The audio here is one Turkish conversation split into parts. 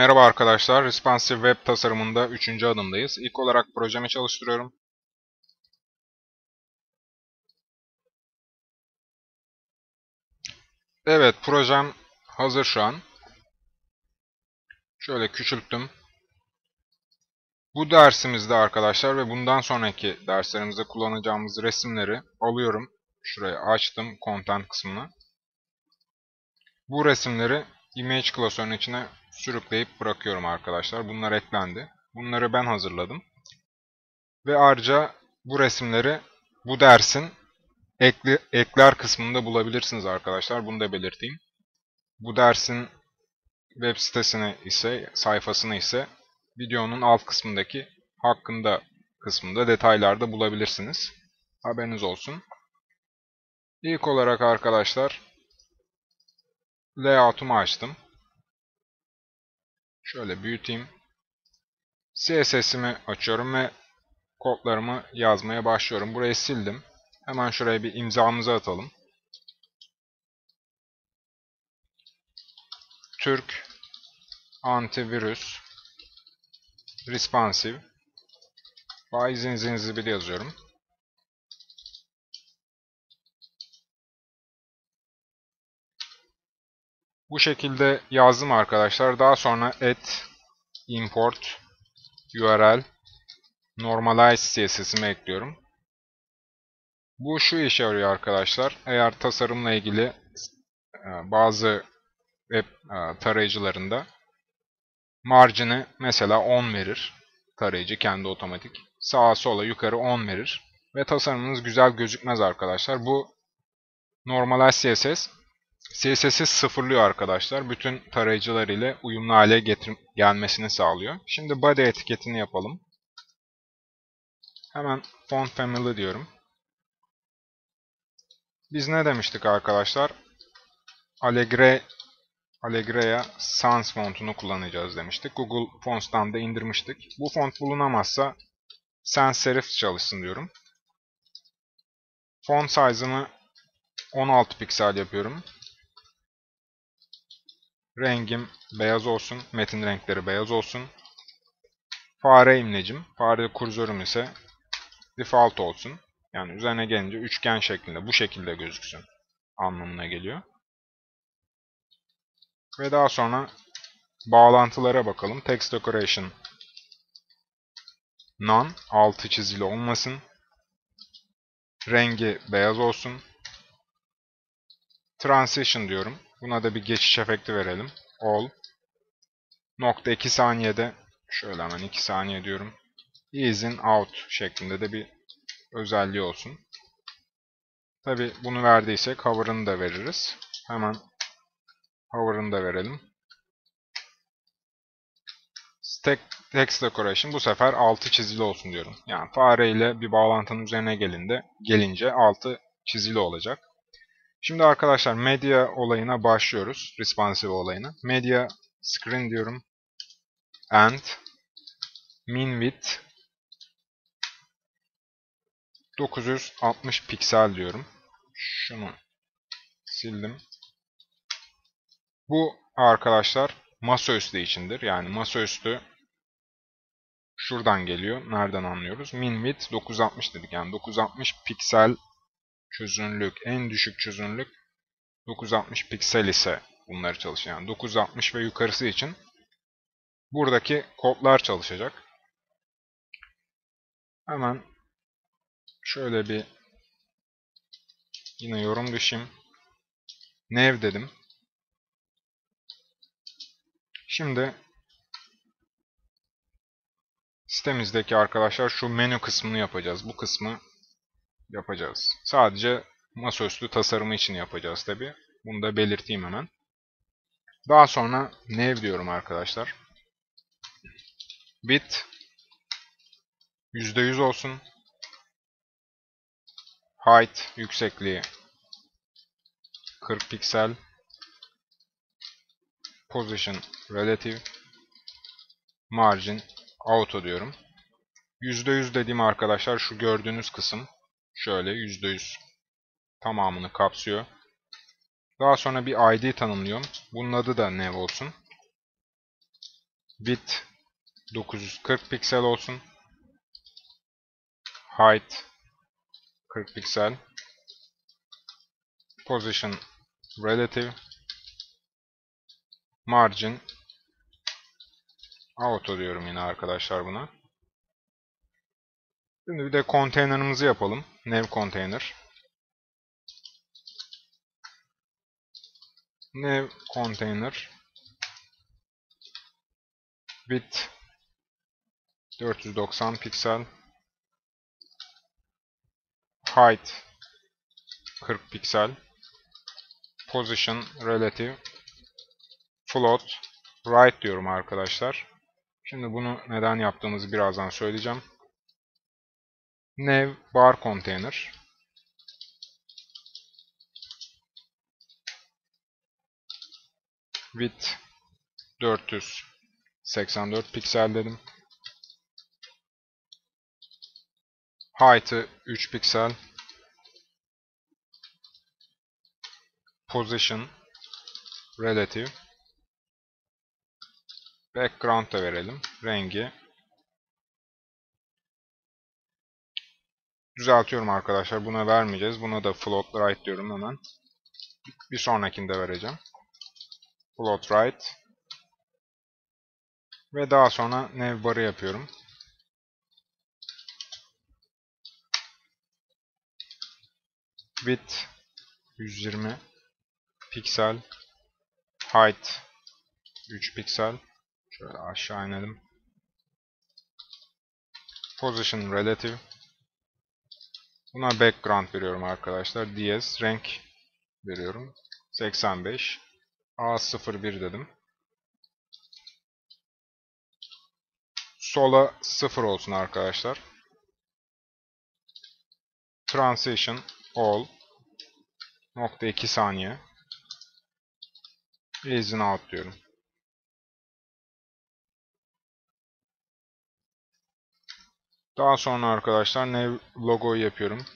Merhaba arkadaşlar, Responsive Web tasarımında 3. adımdayız. İlk olarak projemi çalıştırıyorum. Evet, projem hazır şu an. Şöyle küçülttüm. Bu dersimizde arkadaşlar ve bundan sonraki derslerimizde kullanacağımız resimleri alıyorum. Şuraya açtım, Content kısmını. Bu resimleri Image klasörünün içine sürükleyip bırakıyorum arkadaşlar. Bunlar eklendi. Bunları ben hazırladım. Ve ayrıca bu resimleri bu dersin ekli, ekler kısmında bulabilirsiniz arkadaşlar. Bunu da belirteyim. Bu dersin web sitesini ise sayfasını ise videonun alt kısmındaki hakkında kısmında detaylarda bulabilirsiniz. Haberiniz olsun. İlk olarak arkadaşlar layout'umu açtım. Şöyle büyüteyim. CSS'imi açıyorum ve kodlarımı yazmaya başlıyorum. Burayı sildim. Hemen şuraya bir imzamızı atalım. Türk antivirüs responsive Bayzinzinzi bir yazıyorum. Bu şekilde yazdım arkadaşlar. Daha sonra add import url normalize CSS'imi ekliyorum. Bu şu işe yarıyor arkadaşlar. Eğer tasarımla ilgili e, bazı web e, tarayıcılarında marjini mesela 10 verir. Tarayıcı kendi otomatik. Sağa sola yukarı 10 verir. Ve tasarımınız güzel gözükmez arkadaşlar. Bu normalize CSS CSS'i sıfırlıyor arkadaşlar. Bütün tarayıcılar ile uyumlu hale getir gelmesini sağlıyor. Şimdi body etiketini yapalım. Hemen font family diyorum. Biz ne demiştik arkadaşlar? Allegre Allegre'ya Sans fontunu kullanacağız demiştik. Google Fonts'tan da indirmiştik. Bu font bulunamazsa sans serif çalışsın diyorum. Font size'ımı 16 piksel yapıyorum. Rengim beyaz olsun. Metin renkleri beyaz olsun. Fare imlecim. Fare kursörüm ise default olsun. Yani üzerine gelince üçgen şeklinde bu şekilde gözüksün anlamına geliyor. Ve daha sonra bağlantılara bakalım. Text decoration none altı çizili olmasın. Rengi beyaz olsun. Transition diyorum. Buna da bir geçiş efekti verelim. All. Nokta 2 saniyede. Şöyle hemen 2 saniye diyorum. Is in out şeklinde de bir özelliği olsun. Tabi bunu verdiysek hover'ını da veririz. Hemen hover'ını da verelim. Stack text decoration bu sefer altı çizili olsun diyorum. Yani fare ile bir bağlantının üzerine gelinde, gelince altı çizili olacak. Şimdi arkadaşlar medya olayına başlıyoruz. Responsive olayına. Medya screen diyorum. And min width 960 piksel diyorum. Şunu sildim. Bu arkadaşlar masaüstü içindir. Yani masaüstü şuradan geliyor. Nereden anlıyoruz? Min width 960 dedik. Yani 960 piksel çözünürlük, en düşük çözünürlük 960 piksel ise bunları çalışıyor. Yani 960 ve yukarısı için buradaki kodlar çalışacak. Hemen şöyle bir yine yorum düşeyim. Nev dedim. Şimdi sitemizdeki arkadaşlar şu menü kısmını yapacağız. Bu kısmı yapacağız. Sadece masaüstü tasarımı için yapacağız tabi. Bunu da belirteyim hemen. Daha sonra nev diyorum arkadaşlar. Bit %100 olsun. Height yüksekliği 40 piksel. Position relative. Margin auto diyorum. %100 dediğim arkadaşlar şu gördüğünüz kısım şöyle %100 tamamını kapsıyor. Daha sonra bir ID tanımlıyorum. Bunun adı da nev olsun. Width 940 piksel olsun. Height 40 piksel. Position Relative. Margin Auto diyorum yine arkadaşlar buna. Şimdi bir de konteynerimizi yapalım. Nav container. Nav container width 490 piksel height 40 piksel position relative float right diyorum arkadaşlar. Şimdi bunu neden yaptığımızı birazdan söyleyeceğim. Nav bar container width 484 piksel dedim. Height'ı 3 piksel. Position Relative Background da verelim. Rengi Düzeltiyorum arkadaşlar. Buna vermeyeceğiz. Buna da float right diyorum hemen. Bir sonrakinde vereceğim. Float right. Ve daha sonra navbar'ı yapıyorum. Width 120 piksel. Height 3 piksel. Şöyle aşağı inelim. Position relative Buna background veriyorum arkadaşlar. DS renk veriyorum. 85 A01 dedim. Sola 0 olsun arkadaşlar. Transition all nokta 2 saniye. Ease out diyorum. Daha sonra arkadaşlar nav logo yapıyorum.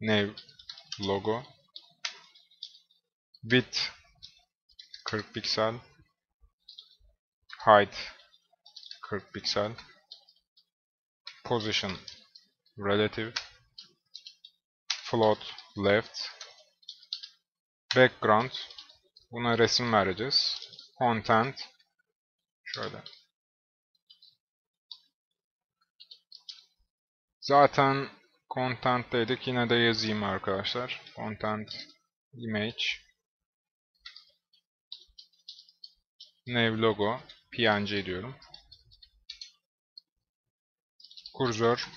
Nav logo. Width 40 piksel. Height 40 piksel. Position relative. Float left. Background. Buna resim vereceğiz. Content. Şöyle Zaten content'teydik. Yine de yazayım arkadaşlar. Content image nav logo png diyorum. Kursör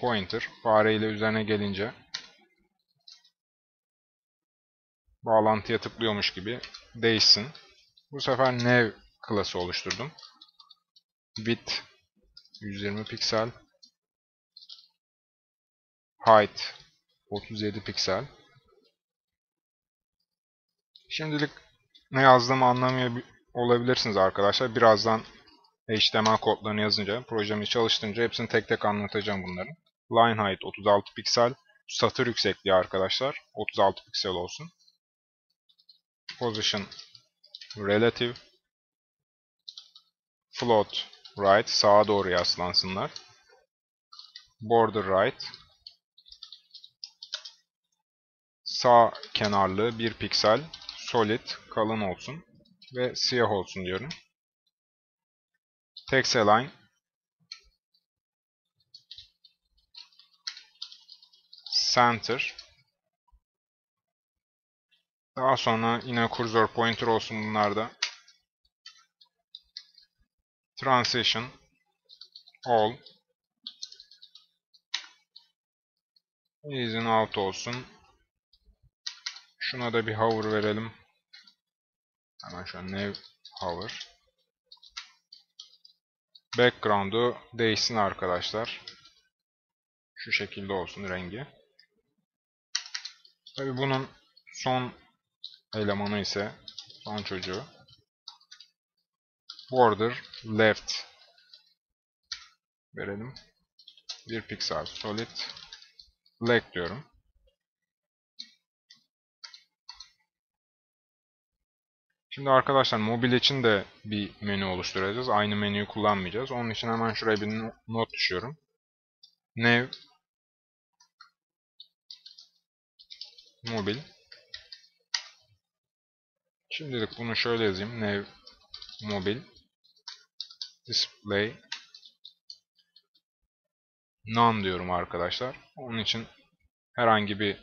pointer fareyle üzerine gelince bağlantıya tıklıyormuş gibi değişsin. Bu sefer nav klası oluşturdum. Width 120 piksel height 37 piksel. Şimdilik ne yazdığımı anlamıyor olabilirsiniz arkadaşlar. Birazdan HTML kodlarını yazınca, projemi çalıştırınca hepsini tek tek anlatacağım bunların. Line height 36 piksel. Satır yüksekliği arkadaşlar 36 piksel olsun. Position relative. Float right sağa doğru yaslansınlar. Border right sağ kenarlı bir piksel solid kalın olsun ve siyah olsun diyorum. Text align center daha sonra yine cursor pointer olsun bunlarda. Transition all Ease out olsun. Şuna da bir hover verelim. Hemen şu an new hover. Background'u değişsin arkadaşlar. Şu şekilde olsun rengi. Tabi bunun son elemanı ise son çocuğu. Border left verelim. Bir piksel solid black diyorum. Şimdi arkadaşlar mobil için de bir menü oluşturacağız. Aynı menüyü kullanmayacağız. Onun için hemen şuraya bir not düşüyorum. New mobil Şimdilik bunu şöyle yazayım. New mobil display none diyorum arkadaşlar. Onun için herhangi bir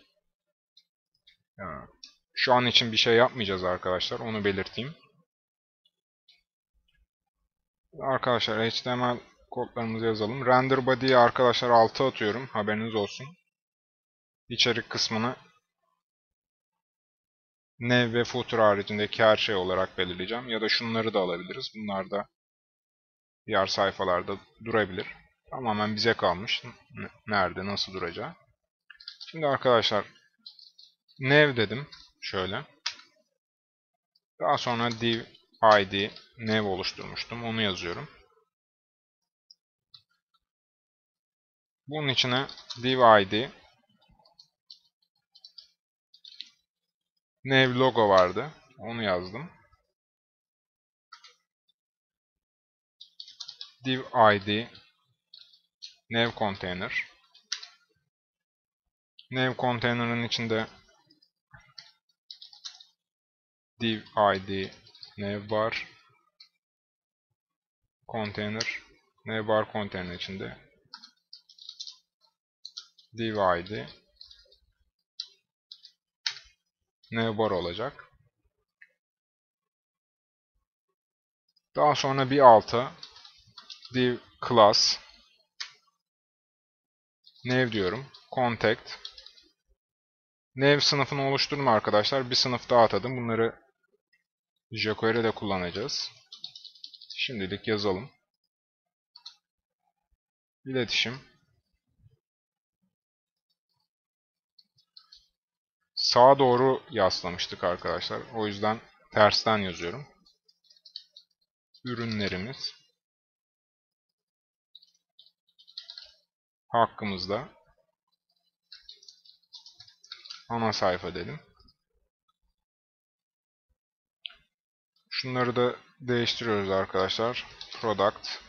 şu an için bir şey yapmayacağız arkadaşlar. Onu belirteyim. Arkadaşlar HTML kodlarımızı yazalım. Render body'ye arkadaşlar 6 atıyorum. Haberiniz olsun. İçerik kısmını Nev ve footer haricindeki her şey olarak belirleyeceğim. Ya da şunları da alabiliriz. Bunlar da diğer sayfalarda durabilir. Tamamen bize kalmış. Nerede, nasıl duracağı. Şimdi arkadaşlar Nev dedim. Şöyle. Daha sonra div id nev oluşturmuştum. Onu yazıyorum. Bunun içine div id Nev logo vardı. Onu yazdım. div id nev container nev container'ın içinde div id navbar container navbar container içinde div id navbar olacak. Daha sonra bir alta div class nav diyorum. Contact Nav sınıfını oluşturdum arkadaşlar. Bir sınıf daha atadım. Bunları jQuery'de kullanacağız. Şimdilik yazalım. İletişim. Sağa doğru yaslamıştık arkadaşlar. O yüzden tersten yazıyorum. Ürünlerimiz. Hakkımızda. Ana sayfa dedim. Şunları da değiştiriyoruz arkadaşlar. Product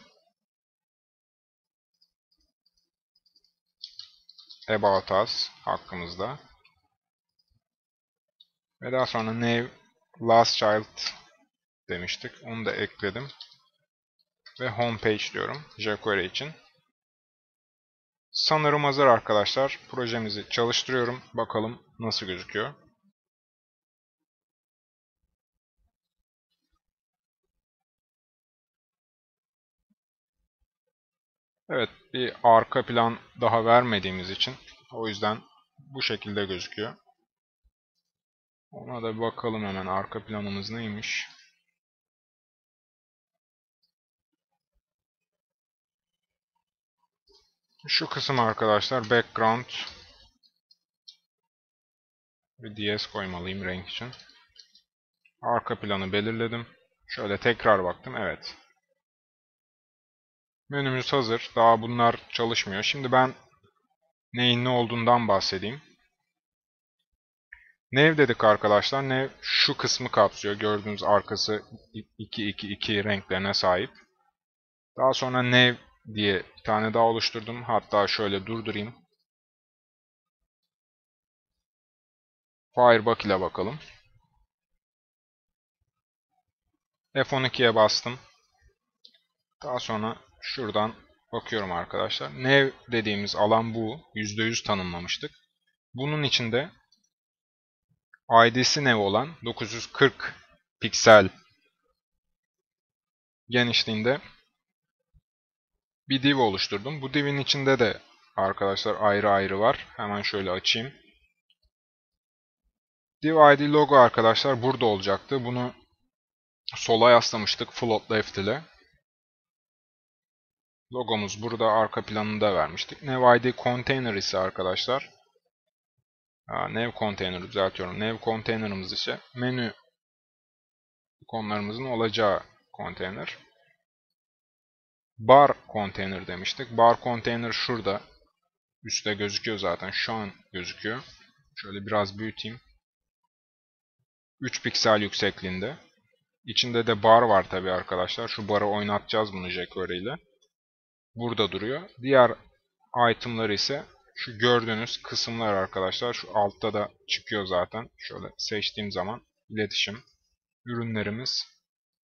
About Us hakkımızda. Ve daha sonra Name Last Child demiştik. Onu da ekledim. Ve Homepage diyorum jQuery için. Sanırım hazır arkadaşlar. Projemizi çalıştırıyorum. Bakalım nasıl gözüküyor. Evet bir arka plan daha vermediğimiz için o yüzden bu şekilde gözüküyor. Ona da bakalım hemen arka planımız neymiş. Şu kısım arkadaşlar background bir DS koymalıyım renk için. Arka planı belirledim. Şöyle tekrar baktım. Evet. Menümüz hazır. Daha bunlar çalışmıyor. Şimdi ben neyin ne olduğundan bahsedeyim. Nev dedik arkadaşlar. Nev şu kısmı kapsıyor. Gördüğünüz arkası 2-2-2 renklerine sahip. Daha sonra nev diye bir tane daha oluşturdum. Hatta şöyle durdurayım. Firebug ile bakalım. F12'ye bastım. Daha sonra şuradan bakıyorum arkadaşlar. Nev dediğimiz alan bu. %100 tanımlamıştık. Bunun içinde ID'si nev olan 940 piksel genişliğinde bir div oluşturdum. Bu divin içinde de arkadaşlar ayrı ayrı var. Hemen şöyle açayım. Div ID logo arkadaşlar burada olacaktı. Bunu sola yaslamıştık float left ile. Logomuz burada arka planını da vermiştik. Nav ID container ise arkadaşlar Nav container düzeltiyorum. Nav container'ımız ise menü konularımızın olacağı container. Bar container demiştik. Bar container şurada. Üstte gözüküyor zaten. Şu an gözüküyor. Şöyle biraz büyüteyim. 3 piksel yüksekliğinde. İçinde de bar var tabi arkadaşlar. Şu barı oynatacağız bunu jQuery ile. Burada duruyor. Diğer itemları ise şu gördüğünüz kısımlar arkadaşlar. Şu altta da çıkıyor zaten. Şöyle seçtiğim zaman iletişim, ürünlerimiz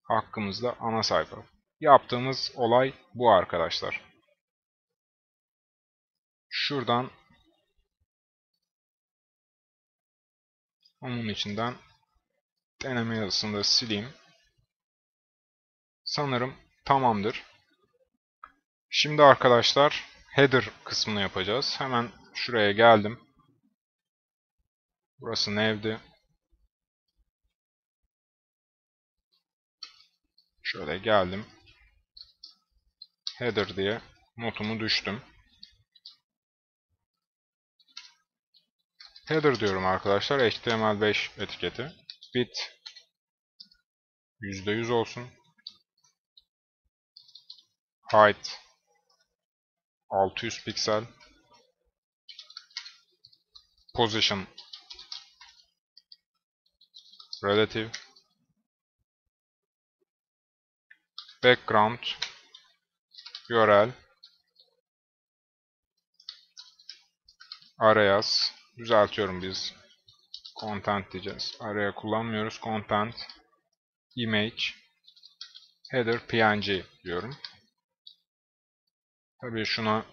hakkımızda ana sayfa. Yaptığımız olay bu arkadaşlar. Şuradan onun içinden deneme yazısını da sileyim. Sanırım tamamdır. Şimdi arkadaşlar header kısmını yapacağız. Hemen şuraya geldim. Burası nevdi. Şöyle geldim. Header diye notumu düştüm. Header diyorum arkadaşlar. HTML5 etiketi. Bit %100 olsun. Height 600 piksel. Position Relative Background URL Arayaz düzeltiyorum biz content diyeceğiz. Araya kullanmıyoruz. Content image header png diyorum. Tabii şuna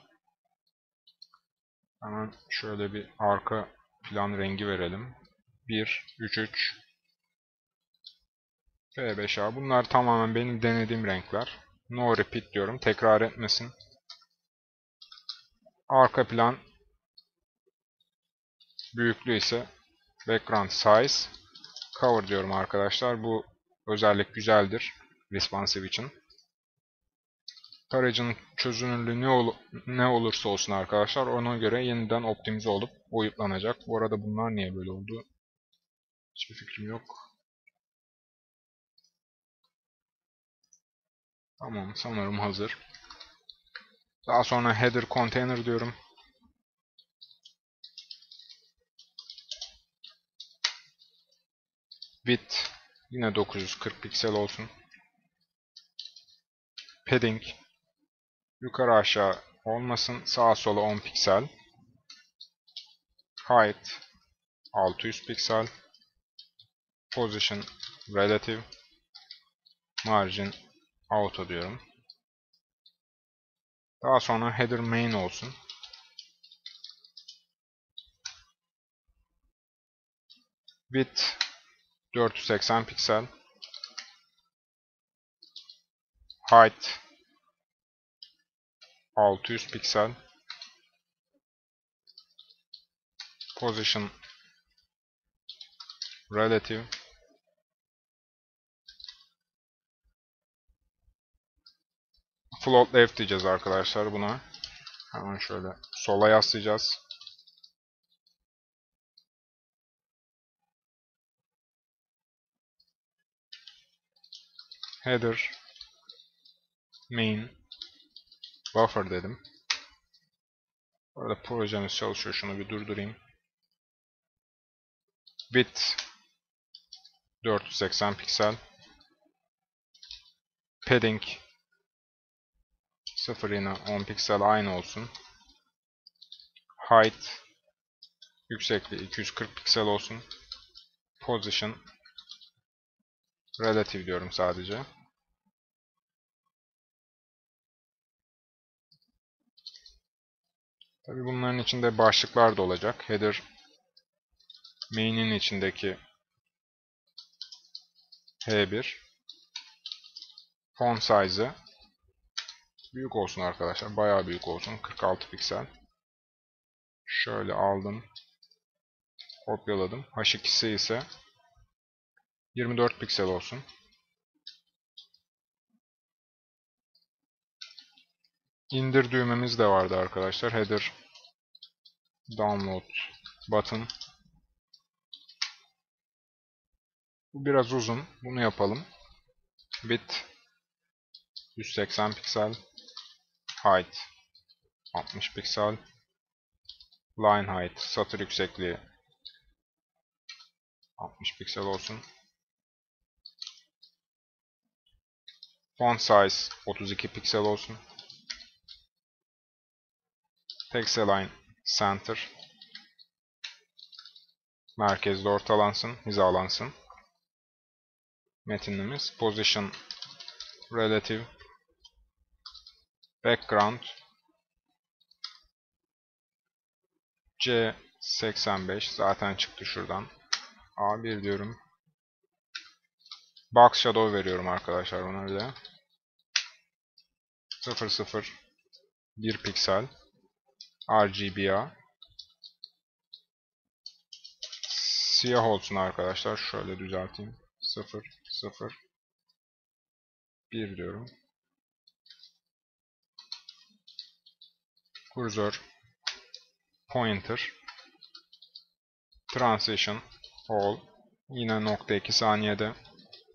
hemen şöyle bir arka plan rengi verelim. 1 3 3 F5A. Bunlar tamamen benim denediğim renkler. No repeat diyorum. Tekrar etmesin. Arka plan büyüklüğü ise background size cover diyorum arkadaşlar. Bu özellik güzeldir responsive için. Tarayıcının çözünürlüğü ne, ol ne olursa olsun arkadaşlar ona göre yeniden optimize olup boyutlanacak. Bu arada bunlar niye böyle oldu? Hiçbir fikrim yok. Tamam sanırım hazır. Daha sonra header container diyorum. Width yine 940 piksel olsun. Padding yukarı aşağı olmasın. Sağa sola 10 piksel. Height 600 piksel. Position relative. Margin auto diyorum. Daha sonra header main olsun. Width 480 piksel. Height 600 piksel. Position Relative Float left diyeceğiz arkadaşlar buna. Hemen şöyle sola yaslayacağız. header main buffer dedim. Orada projemiz çalışıyor. Şunu bir durdurayım. Bit 480 piksel. Padding 0 yine 10 piksel aynı olsun. Height yüksekliği 240 piksel olsun. Position Relative diyorum sadece. Tabi bunların içinde başlıklar da olacak. Header main'in içindeki H1 font size'ı büyük olsun arkadaşlar. Bayağı büyük olsun. 46 piksel. Şöyle aldım. Kopyaladım. H2'si ise 24 piksel olsun. İndir düğmemiz de vardı arkadaşlar. Header download button. Bu biraz uzun. Bunu yapalım. Bit 180 piksel. Height 60 piksel. Line height satır yüksekliği 60 piksel olsun. Font size 32 piksel olsun. Text align center. Merkezde ortalansın, hizalansın. Metinimiz position relative background C85 zaten çıktı şuradan. A1 diyorum. Box Shadow veriyorum arkadaşlar buna bir de. 00 1 piksel RGBA Siyah olsun arkadaşlar. Şöyle düzelteyim. 0 0 1 diyorum. Kursor Pointer Transition All Yine nokta 2 saniyede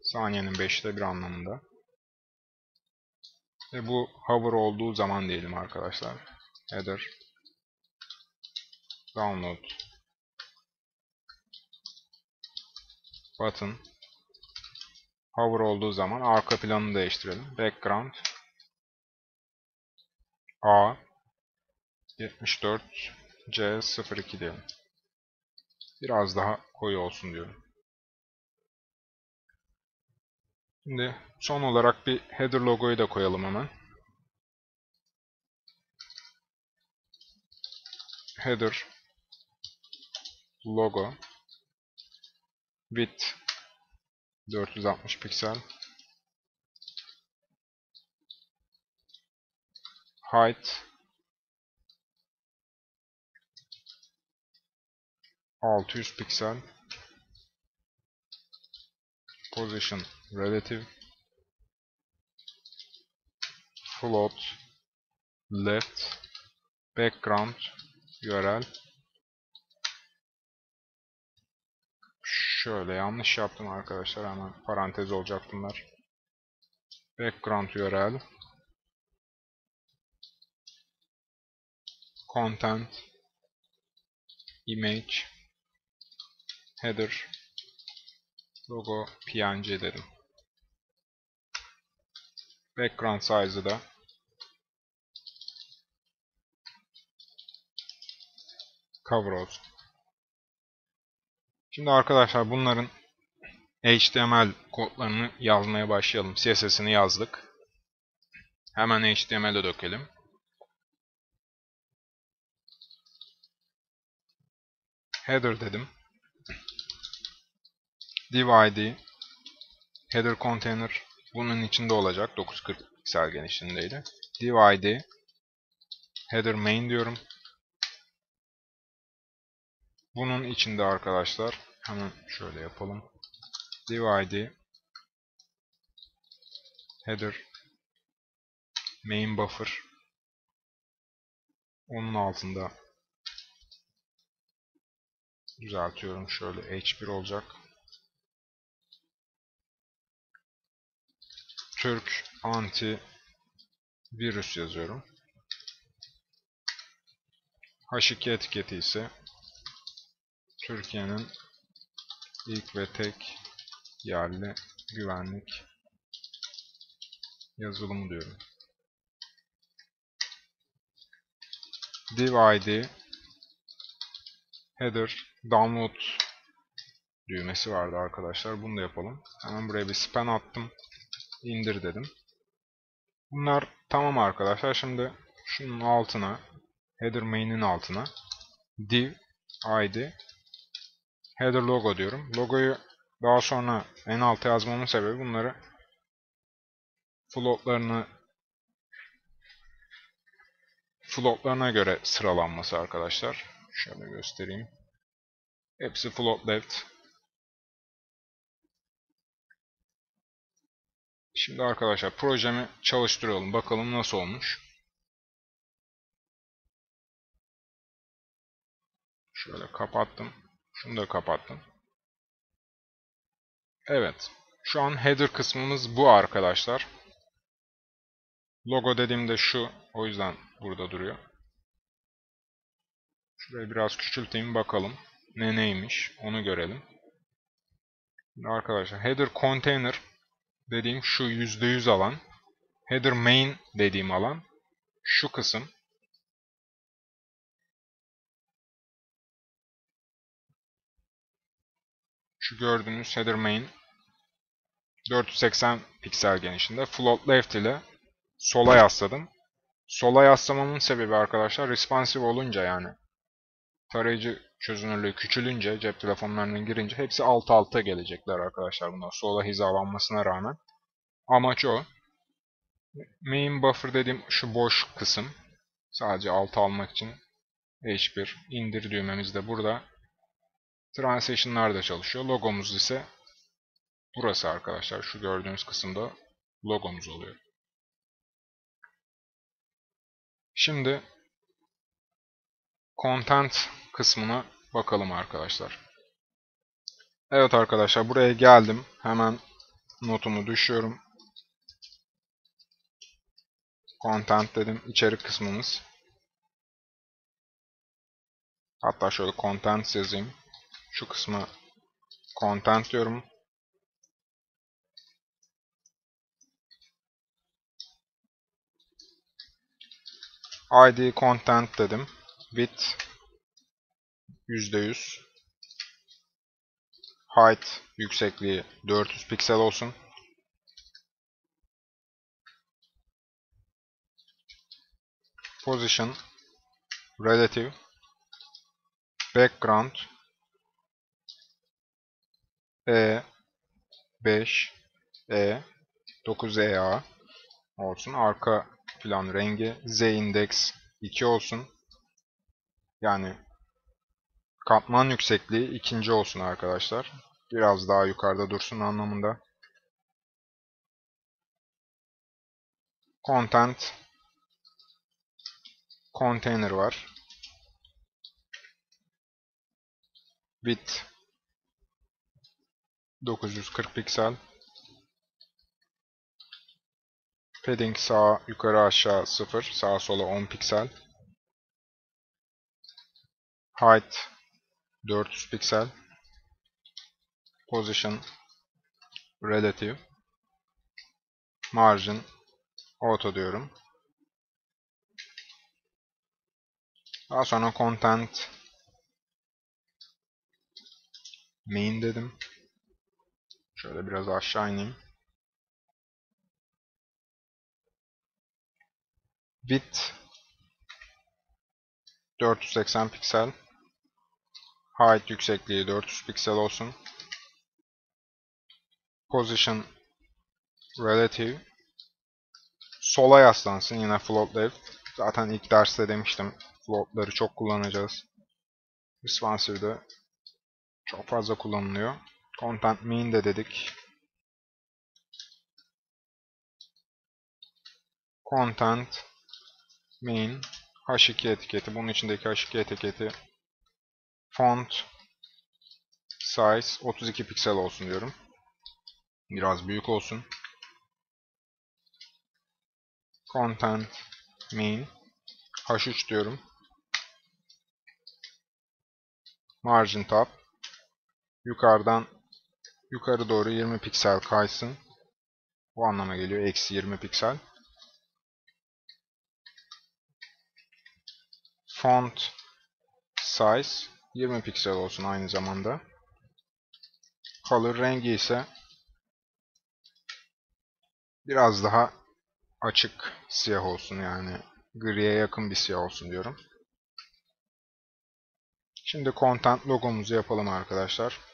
Saniyenin 5'te bir anlamında. Ve bu hover olduğu zaman diyelim arkadaşlar. Header Download Button Hover olduğu zaman arka planını değiştirelim. Background A 74 C02 diyelim. Biraz daha koyu olsun diyorum. Şimdi son olarak bir header logoyu da koyalım hemen. Header logo. Width 460 piksel. Height 600 piksel. Position relative. Float left. Background URL şöyle yanlış yaptım arkadaşlar hemen parantez olacak bunlar. Background URL. Content image header logo png dedim. Background size'ı da cover olsun. Şimdi arkadaşlar bunların HTML kodlarını yazmaya başlayalım. CSS'ini yazdık. Hemen HTML'e dökelim. Header dedim. Div ID Header container bunun içinde olacak. 940 piksel genişliğindeydi. Div ID header main diyorum. Bunun içinde arkadaşlar hemen şöyle yapalım. Div ID header main buffer onun altında düzeltiyorum. Şöyle H1 olacak. Türk anti virüs yazıyorum. H2 etiketi ise Türkiye'nin ilk ve tek yerli güvenlik yazılımı diyorum. Div ID header download düğmesi vardı arkadaşlar. Bunu da yapalım. Hemen buraya bir span attım indir dedim. Bunlar tamam arkadaşlar. Şimdi şunun altına header main'in altına div id header logo diyorum. Logoyu daha sonra en alta yazmamın sebebi bunları floatlarını floatlarına göre sıralanması arkadaşlar. Şöyle göstereyim. Hepsi float left, Şimdi arkadaşlar projemi çalıştıralım. Bakalım nasıl olmuş. Şöyle kapattım. Şunu da kapattım. Evet. Şu an header kısmımız bu arkadaşlar. Logo dediğimde şu. O yüzden burada duruyor. Şurayı biraz küçülteyim bakalım. Ne neymiş onu görelim. Şimdi arkadaşlar header container dediğim şu %100 alan header main dediğim alan şu kısım. Şu gördüğünüz header main 480 piksel genişliğinde float left ile sola yasladım. Sola yaslamamın sebebi arkadaşlar responsive olunca yani tarayıcı çözünürlüğü küçülünce cep telefonlarına girince hepsi alt alta gelecekler arkadaşlar bunlar sola hizalanmasına rağmen. Amaç o. Main buffer dediğim şu boş kısım. Sadece alt almak için H1 indir düğmemiz de burada. Transition'lar da çalışıyor. Logomuz ise burası arkadaşlar. Şu gördüğünüz kısımda logomuz oluyor. Şimdi content kısmına bakalım arkadaşlar. Evet arkadaşlar buraya geldim. Hemen notumu düşüyorum. Content dedim. içerik kısmımız. Hatta şöyle content yazayım. Şu kısmı content diyorum. ID content dedim. Width %100. Height yüksekliği 400 piksel olsun. Position Relative Background E 5 E 9EA olsun. Arka plan rengi Z index 2 olsun. Yani katman yüksekliği ikinci olsun arkadaşlar. Biraz daha yukarıda dursun anlamında. Content Container var. Width 940 piksel. Padding sağ yukarı aşağı 0, sağa sola 10 piksel. Height 400 piksel. Position Relative. Margin Auto diyorum. Daha sonra Content Main dedim. Şöyle biraz aşağı ineyim. Width 480 piksel. Height yüksekliği 400 piksel olsun. Position Relative Sola yaslansın yine float left. Zaten ilk derste demiştim. Floatları çok kullanacağız. Responsive'de çok fazla kullanılıyor. Content mean de dedik. Content mean H2 etiketi. Bunun içindeki H2 etiketi font size 32 piksel olsun diyorum. Biraz büyük olsun. Content mean H3 diyorum. Margin tab yukarıdan yukarı doğru 20 piksel kaysın. Bu anlama geliyor. Eksi 20 piksel. Font size 20 piksel olsun aynı zamanda. Color rengi ise biraz daha açık siyah olsun yani griye yakın bir siyah olsun diyorum. Şimdi content logomuzu yapalım arkadaşlar.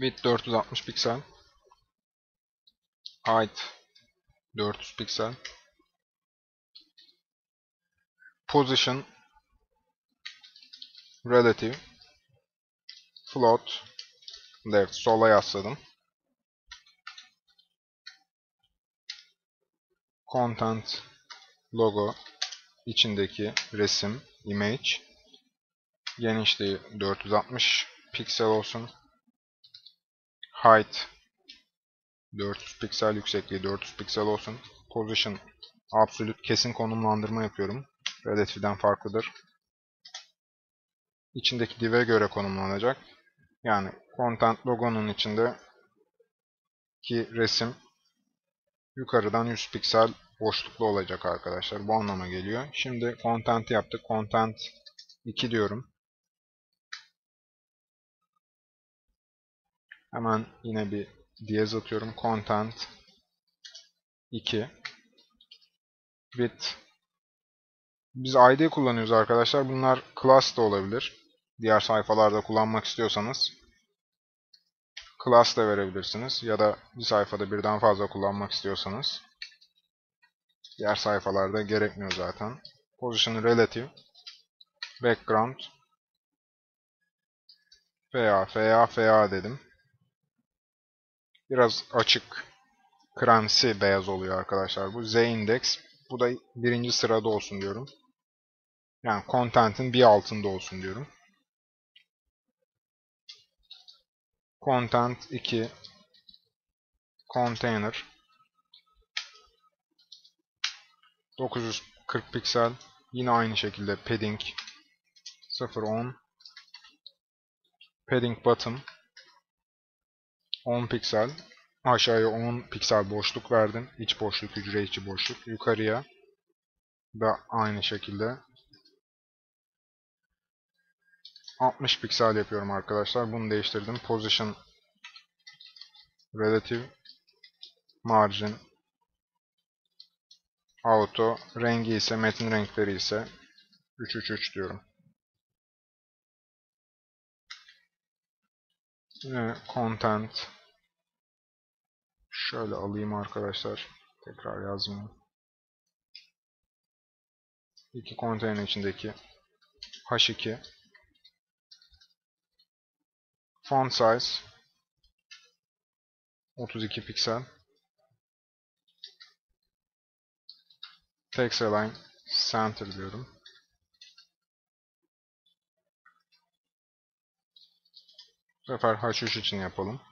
Width 460 piksel. Height 400 piksel. Position Relative Float Left sola yasladım. Content Logo içindeki resim Image genişliği 460 piksel olsun. Height 400 piksel yüksekliği 400 piksel olsun. Position absolut kesin konumlandırma yapıyorum. Relative'den farklıdır. İçindeki div'e göre konumlanacak. Yani content logonun içinde ki resim yukarıdan 100 piksel boşluklu olacak arkadaşlar. Bu anlama geliyor. Şimdi content yaptık. Content 2 diyorum. Hemen yine bir diyez atıyorum. Content 2 with biz ID kullanıyoruz arkadaşlar. Bunlar class da olabilir. Diğer sayfalarda kullanmak istiyorsanız class da verebilirsiniz. Ya da bir sayfada birden fazla kullanmak istiyorsanız diğer sayfalarda gerekmiyor zaten. Position relative background FA, FA, FA dedim. Biraz açık kremsi beyaz oluyor arkadaşlar bu. Z index. Bu da birinci sırada olsun diyorum. Yani content'in bir altında olsun diyorum. Content 2 Container 940 piksel yine aynı şekilde padding 0.10 padding bottom 10 piksel aşağıya 10 piksel boşluk verdim. İç boşluk, hücre içi boşluk. Yukarıya da aynı şekilde 60 piksel yapıyorum arkadaşlar. Bunu değiştirdim. Position Relative Margin Auto rengi ise metin renkleri ise 333 diyorum. Content şöyle alayım arkadaşlar. Tekrar yazmayayım. İki konteyner içindeki H2 Font size 32 piksel. Text align center diyorum. Bu sefer H3 için yapalım.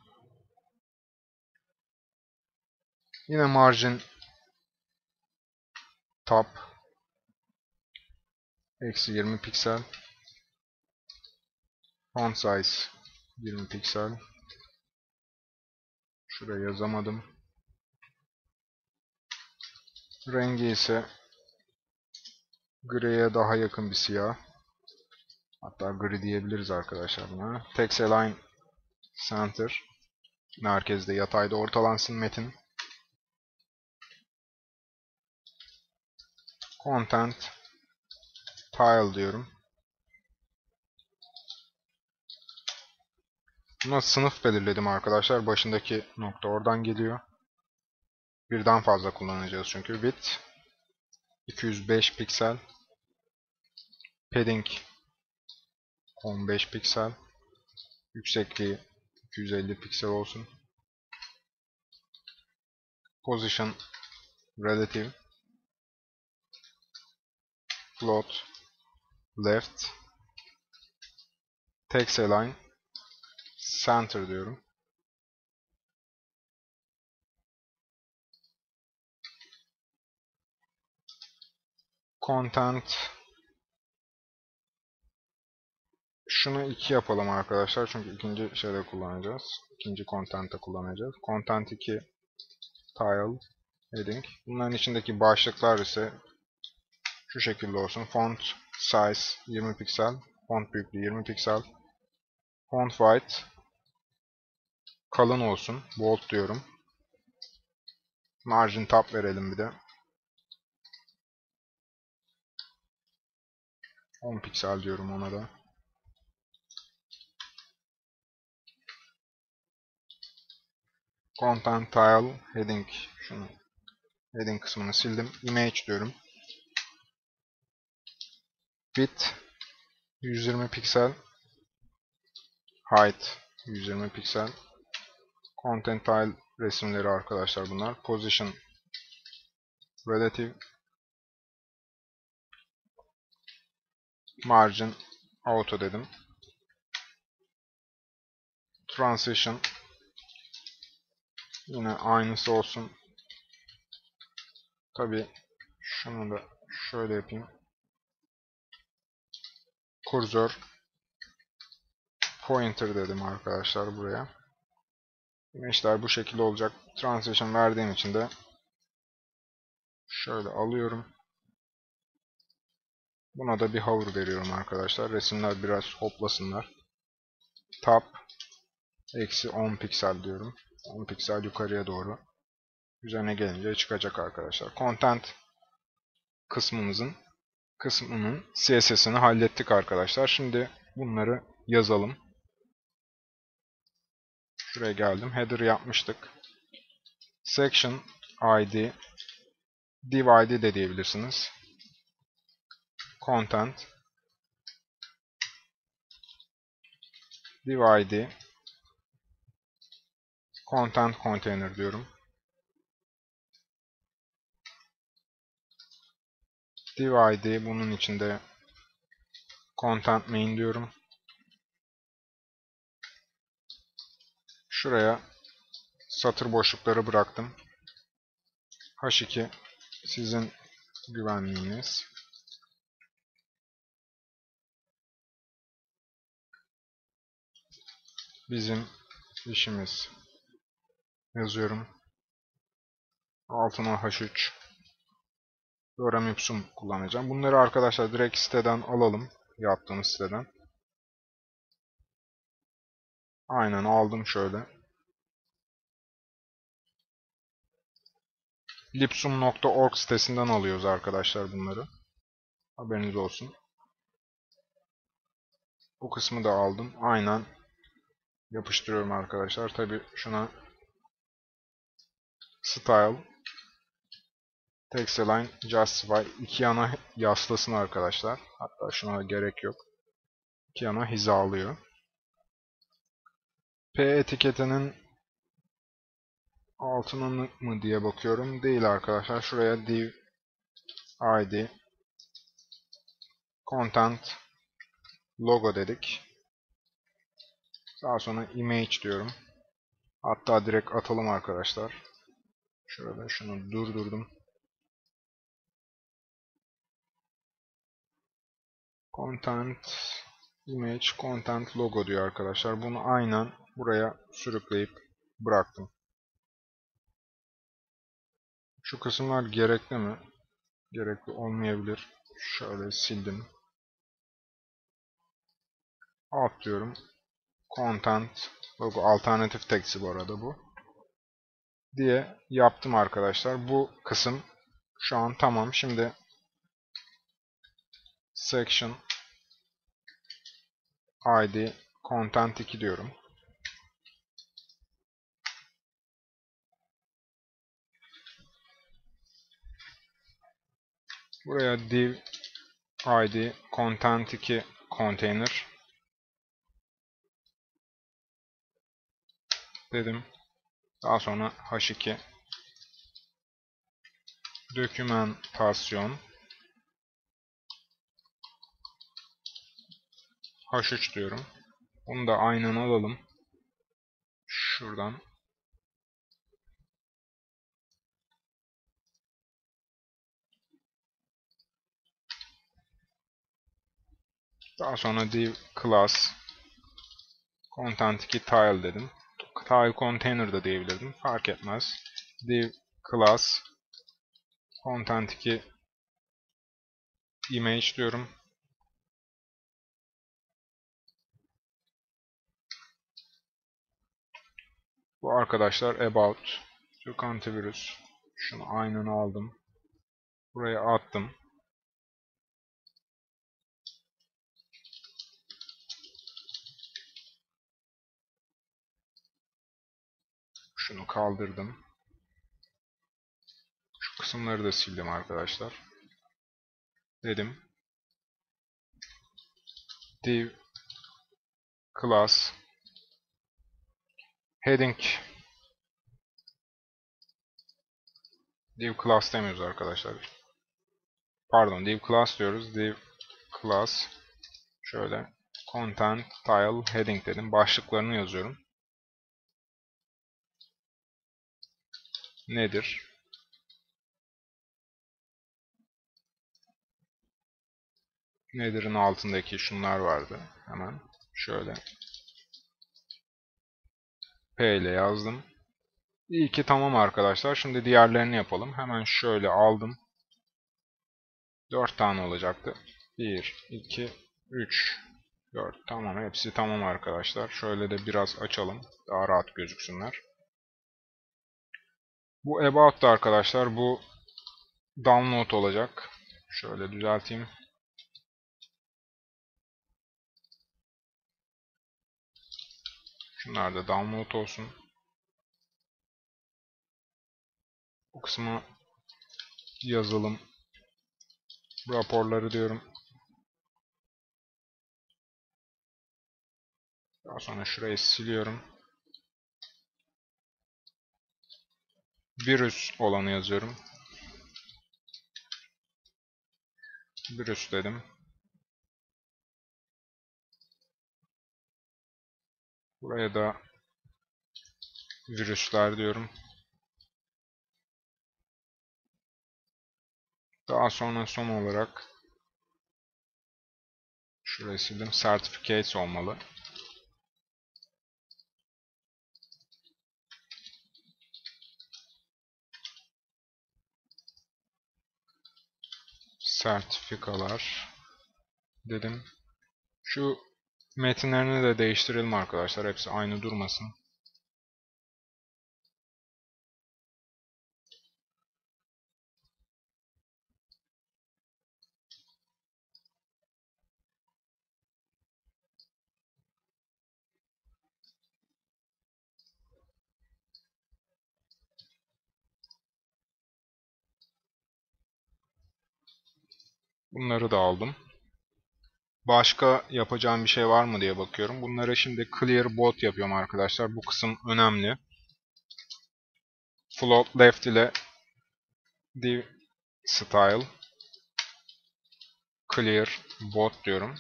Yine margin top eksi 20 piksel. Font size 20 piksel. Şuraya yazamadım. Rengi ise griye daha yakın bir siyah. Hatta gri diyebiliriz arkadaşlar buna. Text Align Center. Merkezde yatayda ortalansın metin. Content Tile diyorum. Buna sınıf belirledim arkadaşlar. Başındaki nokta oradan geliyor. Birden fazla kullanacağız çünkü. Width 205 piksel. Padding 15 piksel. Yüksekliği 250 piksel olsun. Position Relative Float Left Text Align center diyorum. Content şunu iki yapalım arkadaşlar çünkü ikinci şeyde kullanacağız. İkinci content'te kullanacağız. Content 2 tile heading. Bunların içindeki başlıklar ise şu şekilde olsun. Font size 20 piksel, font büyüklüğü 20 piksel, font white kalın olsun. Bold diyorum. Margin top verelim bir de. 10 piksel diyorum ona da. Content tile heading şunu heading kısmını sildim. Image diyorum. Width 120 piksel. Height 120 piksel. Content tile resimleri arkadaşlar bunlar. Position Relative Margin Auto dedim. Transition Yine aynısı olsun. Tabi şunu da şöyle yapayım. Kursör pointer dedim arkadaşlar buraya. Image'ler bu şekilde olacak. Transition verdiğim için de şöyle alıyorum. Buna da bir hover veriyorum arkadaşlar. Resimler biraz hoplasınlar. Tab eksi 10 piksel diyorum. 10 piksel yukarıya doğru. Üzerine gelince çıkacak arkadaşlar. Content kısmımızın kısmının CSS'ini hallettik arkadaşlar. Şimdi bunları yazalım. Şuraya geldim. Header yapmıştık. Section ID div ID de diyebilirsiniz. Content div ID content container diyorum. Div id bunun içinde content main diyorum. Şuraya satır boşlukları bıraktım. H2 sizin güvenliğiniz. Bizim işimiz yazıyorum. Altına H3 Lorem ipsum kullanacağım. Bunları arkadaşlar direkt siteden alalım. Yaptığımız siteden. Aynen aldım şöyle. Lipsum.org sitesinden alıyoruz arkadaşlar bunları. Haberiniz olsun. Bu kısmı da aldım. Aynen yapıştırıyorum arkadaşlar. Tabi şuna style Texalign Justify iki yana yaslasın arkadaşlar. Hatta şuna gerek yok. İki yana hizalıyor. P etiketinin altına mı diye bakıyorum. Değil arkadaşlar. Şuraya div id content logo dedik. Daha sonra image diyorum. Hatta direkt atalım arkadaşlar. Şöyle şunu durdurdum. Content image content logo diyor arkadaşlar. Bunu aynen buraya sürükleyip bıraktım. Şu kısımlar gerekli mi? Gerekli olmayabilir. Şöyle sildim. Alt diyorum. Content logo alternatif teksi bu arada bu. Diye yaptım arkadaşlar. Bu kısım şu an tamam. Şimdi section id content 2 diyorum. Buraya div id content 2 container dedim. Daha sonra h2 dokümentasyon H3 diyorum. Bunu da aynen alalım. Şuradan. Daha sonra div class content 2 tile dedim. Tile container da diyebilirdim. Fark etmez. Div class content 2 image diyorum. Bu arkadaşlar about Türk antivirüs. Şunu aynen aldım. Buraya attım. Şunu kaldırdım. Şu kısımları da sildim arkadaşlar. Dedim. Div class Heading div class demiyoruz arkadaşlar. Pardon div class diyoruz. Div class şöyle content tile heading dedim. Başlıklarını yazıyorum. Nedir? Nedir'in altındaki şunlar vardı. Hemen şöyle P ile yazdım. İyi ki tamam arkadaşlar. Şimdi diğerlerini yapalım. Hemen şöyle aldım. 4 tane olacaktı. 1, 2, 3, 4. Tamam hepsi tamam arkadaşlar. Şöyle de biraz açalım. Daha rahat gözüksünler. Bu about da arkadaşlar bu download olacak. Şöyle düzelteyim. Şunlar da download olsun. Bu kısmı yazalım. Raporları diyorum. Daha sonra şurayı siliyorum. Virüs olanı yazıyorum. Virüs dedim. Buraya da virüsler diyorum. Daha sonra son olarak şurayı sildim. Certificates olmalı. sertifikalar dedim. Şu metinlerini de değiştirelim arkadaşlar. Hepsi aynı durmasın. Bunları da aldım. Başka yapacağım bir şey var mı diye bakıyorum. Bunları şimdi clear bot yapıyorum arkadaşlar. Bu kısım önemli. Float left ile div style clear bot diyorum.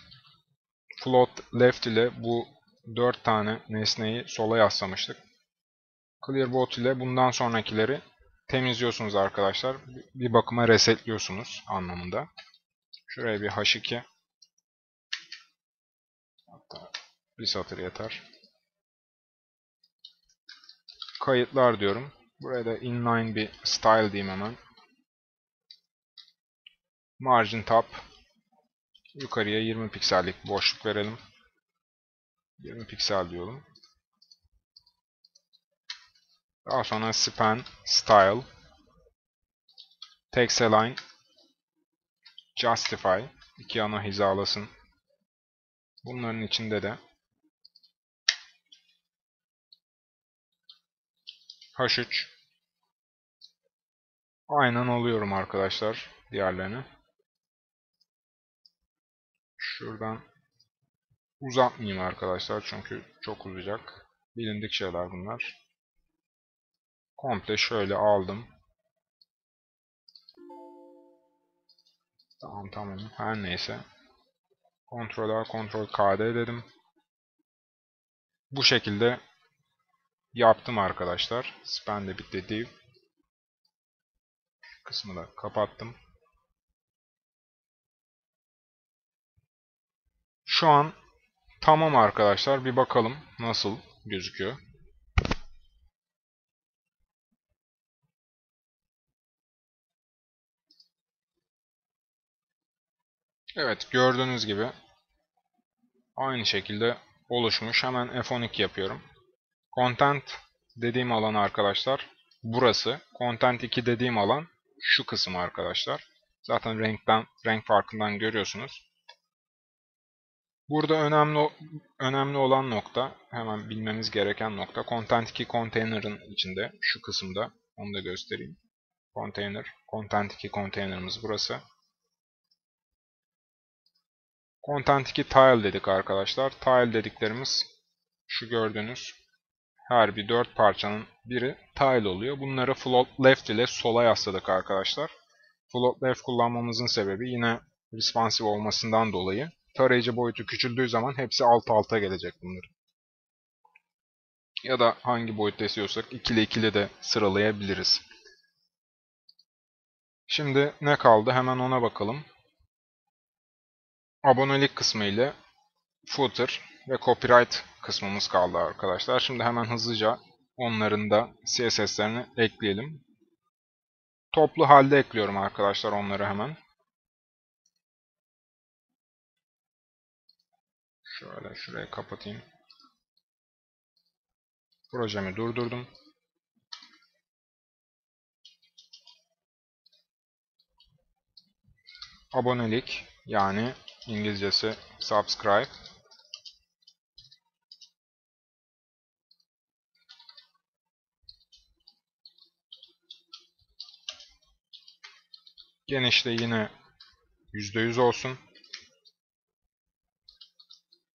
Float left ile bu 4 tane nesneyi sola yaslamıştık. Clear bot ile bundan sonrakileri temizliyorsunuz arkadaşlar. Bir bakıma resetliyorsunuz anlamında. Şuraya bir H2 bir satır yeter. Kayıtlar diyorum. Buraya da inline bir style diyeyim hemen. Margin top yukarıya 20 piksellik boşluk verelim. 20 piksel diyorum. Daha sonra span style text align Justify iki ana hizalasın. Bunların içinde de H3 aynen alıyorum arkadaşlar diğerlerini. Şuradan uzatmayayım arkadaşlar çünkü çok uzayacak. Bilindik şeyler bunlar. Komple şöyle aldım. Tamam tamam. Her neyse. Ctrl A, Ctrl KD dedim. Bu şekilde yaptım arkadaşlar. Span de bitti div. Kısmı da kapattım. Şu an tamam arkadaşlar. Bir bakalım nasıl gözüküyor. Evet gördüğünüz gibi aynı şekilde oluşmuş. Hemen F12 yapıyorum. Content dediğim alan arkadaşlar burası. Content 2 dediğim alan şu kısım arkadaşlar. Zaten renkten renk farkından görüyorsunuz. Burada önemli önemli olan nokta, hemen bilmemiz gereken nokta Content 2 container'ın içinde şu kısımda onu da göstereyim. Container, Content 2 container'ımız burası. Content 2 tile dedik arkadaşlar. Tile dediklerimiz şu gördüğünüz her bir dört parçanın biri tile oluyor. Bunları float left ile sola yasladık arkadaşlar. Float left kullanmamızın sebebi yine responsive olmasından dolayı tarayıcı boyutu küçüldüğü zaman hepsi alt alta gelecek bunların. Ya da hangi boyutta istiyorsak ikili ikili de sıralayabiliriz. Şimdi ne kaldı? Hemen ona bakalım abonelik kısmı ile footer ve copyright kısmımız kaldı arkadaşlar. Şimdi hemen hızlıca onların da CSS'lerini ekleyelim. Toplu halde ekliyorum arkadaşlar onları hemen. Şöyle şurayı kapatayım. Projemi durdurdum. Abonelik yani İngilizcesi subscribe. Genişliği yine %100 olsun.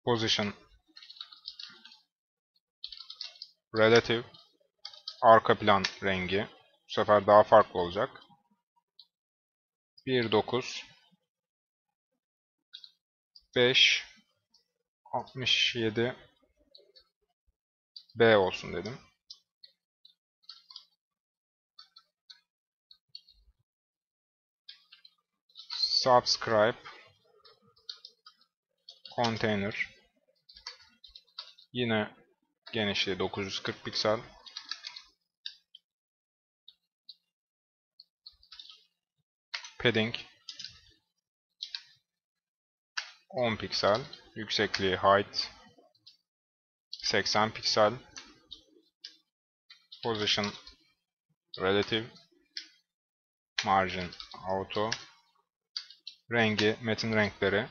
Position Relative Arka plan rengi bu sefer daha farklı olacak. 1.9 5 67 B olsun dedim. Subscribe Container Yine genişliği 940 piksel. Padding 10 piksel. Yüksekliği height 80 piksel. Position relative margin auto rengi metin renkleri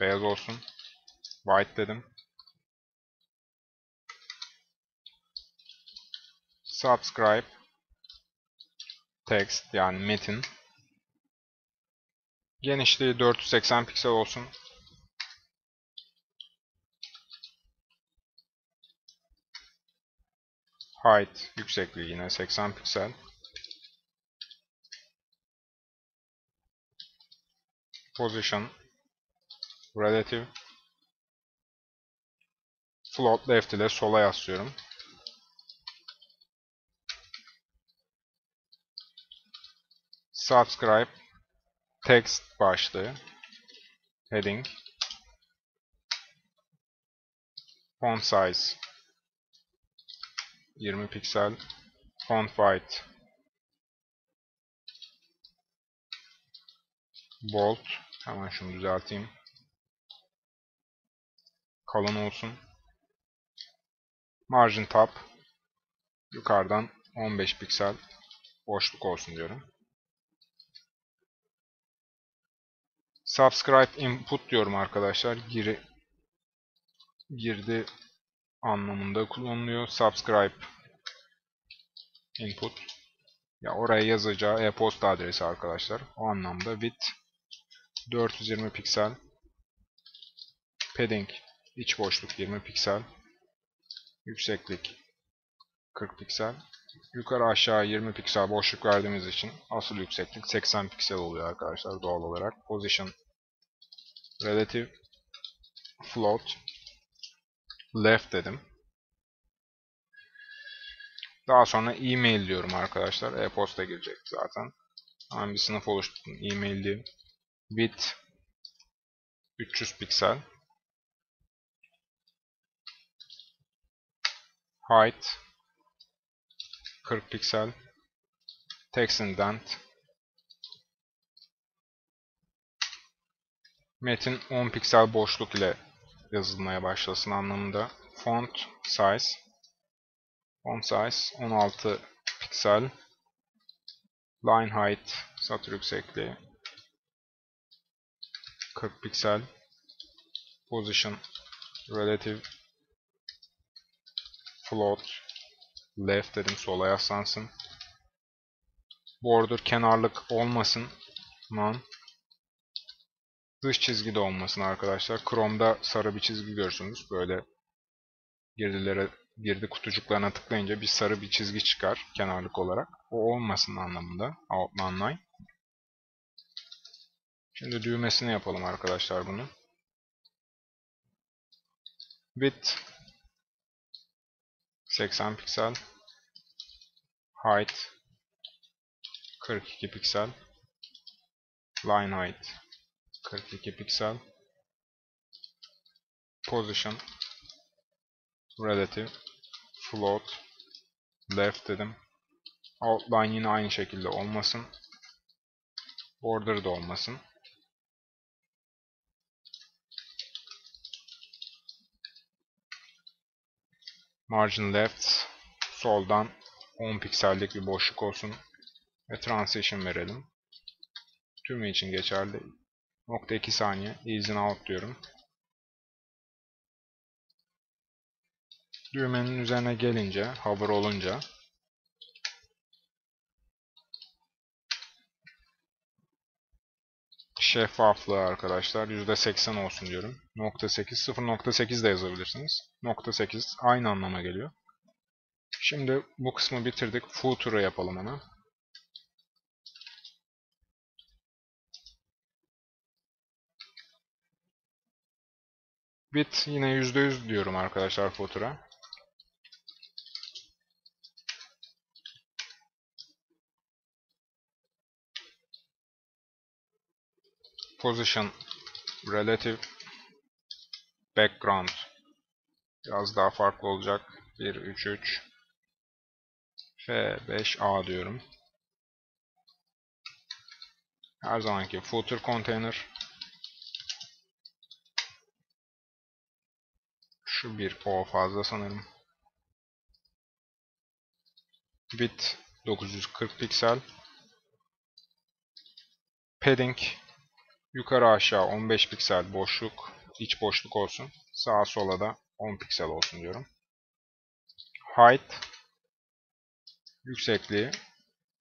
beyaz olsun. White dedim. Subscribe text yani metin genişliği 480 piksel olsun. Height yüksekliği yine 80 piksel. Position Relative Float left ile sola yaslıyorum. Subscribe Text başlığı Heading Font size 20 piksel Font white Bold Hemen şunu düzelteyim. Kalın olsun. Margin tab yukarıdan 15 piksel boşluk olsun diyorum. Subscribe input diyorum arkadaşlar. Giri girdi anlamında kullanılıyor. Subscribe input ya oraya yazacağı e-posta adresi arkadaşlar. O anlamda width 420 piksel padding iç boşluk 20 piksel Yükseklik 40 piksel. Yukarı aşağı 20 piksel boşluk verdiğimiz için asıl yükseklik 80 piksel oluyor arkadaşlar doğal olarak. Position Relative Float Left dedim. Daha sonra e-mail diyorum arkadaşlar. E-posta girecek zaten. Hemen bir sınıf oluşturdum. E-mail. Width 300 piksel. height 40 piksel text indent metin 10 piksel boşluk ile yazılmaya başlasın anlamında font size font size 16 piksel line height satır yüksekliği 40 piksel position relative float left dedim sola yaslansın. Border kenarlık olmasın. Man. Dış çizgi de olmasın arkadaşlar. Chrome'da sarı bir çizgi görürsünüz. Böyle girdilere, girdi kutucuklarına tıklayınca bir sarı bir çizgi çıkar kenarlık olarak. O olmasın anlamında. Outline line. Şimdi düğmesini yapalım arkadaşlar bunu. Width 80 piksel height 42 piksel line height 42 piksel Position. Relative. Float. Left dedim. Outline yine aynı şekilde olmasın. Border da olmasın. Margin left. Soldan 10 piksellik bir boşluk olsun. Ve transition verelim. Tümü için geçerli. Nokta 2 saniye. Ease out diyorum. Düğmenin üzerine gelince, hover olunca şeffaflığı arkadaşlar %80 olsun diyorum. Nokta 8, 0.8 de yazabilirsiniz. Nokta 8 aynı anlama geliyor. Şimdi bu kısmı bitirdik. Footer'ı yapalım hemen. Bit yine %100 diyorum arkadaşlar footer'a. Position Relative Background biraz daha farklı olacak. 1, 3, 3 F5A diyorum. Her zamanki footer container Şu bir O fazla sanırım. Bit 940 piksel. Padding yukarı aşağı 15 piksel boşluk, iç boşluk olsun. Sağa sola da 10 piksel olsun diyorum. Height yüksekliği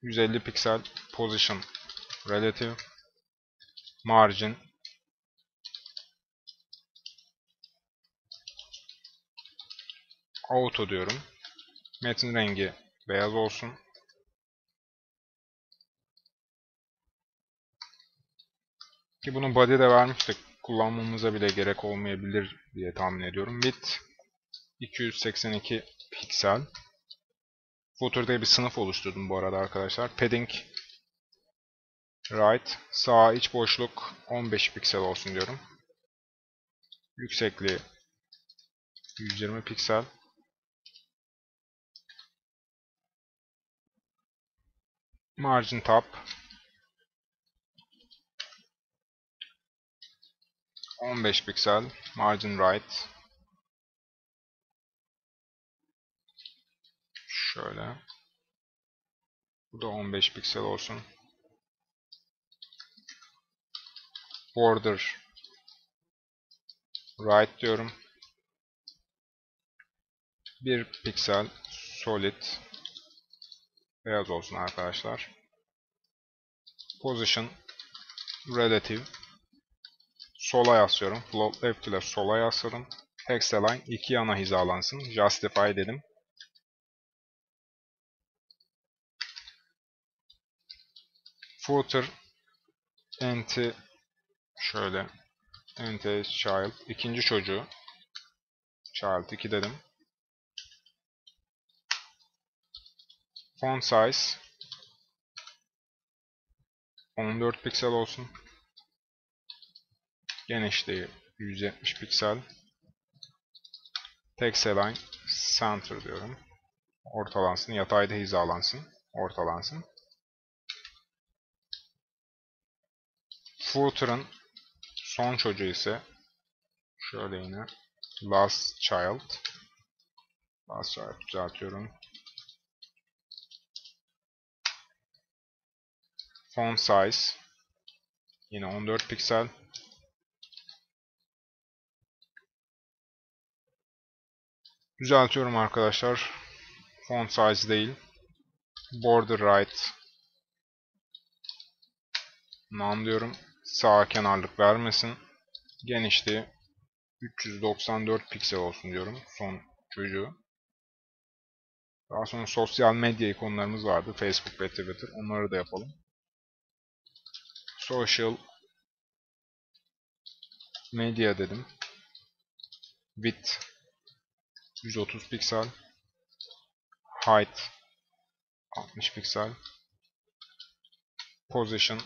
150 piksel position relative margin auto diyorum. Metin rengi beyaz olsun. Ki bunu body'de vermiştik. Kullanmamıza bile gerek olmayabilir diye tahmin ediyorum. Width 282 piksel. Footer'da bir sınıf oluşturdum bu arada arkadaşlar. Padding right sağ iç boşluk 15 piksel olsun diyorum. Yüksekliği 120 piksel. Margin top 15 piksel. Margin right Şöyle. Bu da 15 piksel olsun. Border right diyorum. 1 piksel solid beyaz olsun arkadaşlar. Position relative sola yazıyorum. Float left ile sola yazıyorum. Hexalign iki yana hizalansın. Justify dedim. Footer anti şöyle anti child ikinci çocuğu child 2 dedim. Font size 14 piksel olsun. Genişliği 170 piksel. Text align center diyorum. Ortalansın, yatayda hizalansın. Ortalansın. Footer'ın son çocuğu ise şöyle yine last child last child düzeltiyorum. Font size yine 14 piksel. Düzeltiyorum arkadaşlar. Font size değil. Border right. None diyorum. Sağ kenarlık vermesin. Genişliği 394 piksel olsun diyorum. Son çocuğu. Daha sonra sosyal medya ikonlarımız vardı. Facebook ve Twitter. Onları da yapalım. Social Media dedim. Width 130 piksel. Height 60 piksel. Position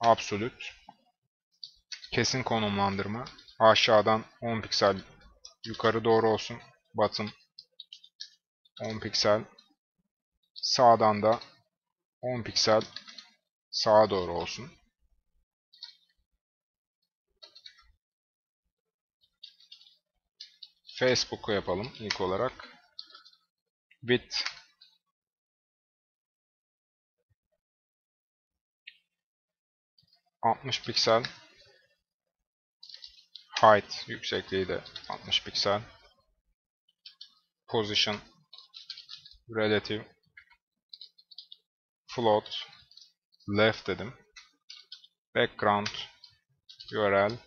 Absolute. Kesin konumlandırma aşağıdan 10 piksel yukarı doğru olsun. Bottom 10 piksel. Sağdan da 10 piksel sağa doğru olsun. Facebook'u yapalım ilk olarak. Width 60 piksel. Height yüksekliği de 60 piksel. Position relative. Float left dedim. Background URL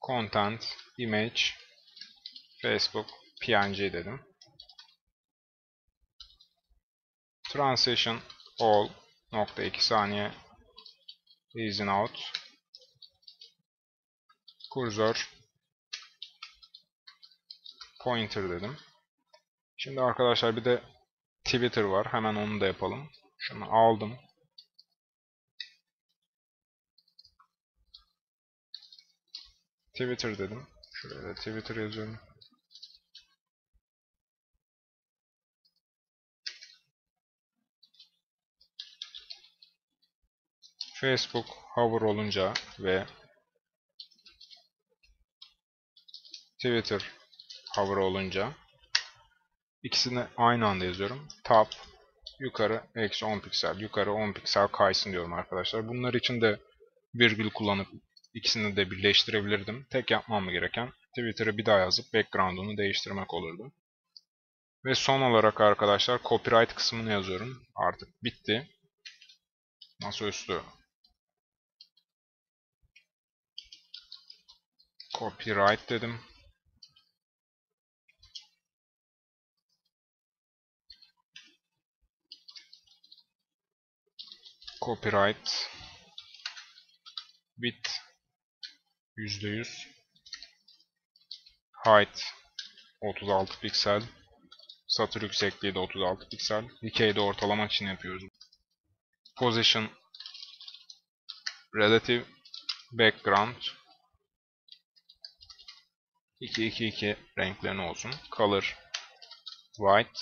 content image Facebook png dedim. Transition all nokta 2 saniye easing out. Kursor pointer dedim. Şimdi arkadaşlar bir de Twitter var. Hemen onu da yapalım. Şunu aldım. Twitter dedim. Şuraya da Twitter yazıyorum. Facebook hover olunca ve Twitter hover olunca ikisini aynı anda yazıyorum. Tab yukarı eksi 10 piksel yukarı 10 piksel kaysın diyorum arkadaşlar. Bunlar için de virgül kullanıp ikisini de birleştirebilirdim. Tek yapmam gereken Twitter'ı bir daha yazıp background'unu değiştirmek olurdu. Ve son olarak arkadaşlar copyright kısmını yazıyorum. Artık bitti. Masaüstü Copyright dedim. Copyright. Bit. %100 height. 36 piksel. Satır yüksekliği de 36 piksel. Dikeyde ortalama için yapıyoruz. Position. Relative. Background. 2-2-2 renklerin olsun. Color. White.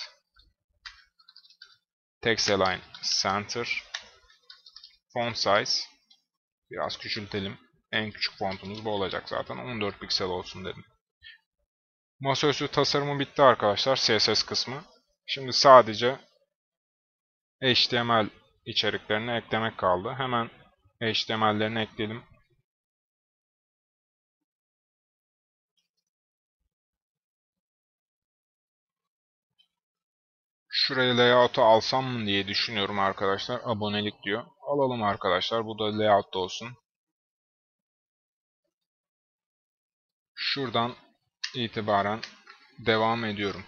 Text align. Center font size biraz küçültelim. En küçük fontumuz bu olacak zaten. 14 piksel olsun dedim. Masaüstü tasarımı bitti arkadaşlar. CSS kısmı. Şimdi sadece HTML içeriklerini eklemek kaldı. Hemen HTML'lerini ekleyelim. Şuraya layout'u alsam mı diye düşünüyorum arkadaşlar. Abonelik diyor. Alalım arkadaşlar. Bu da layout olsun. Şuradan itibaren devam ediyorum.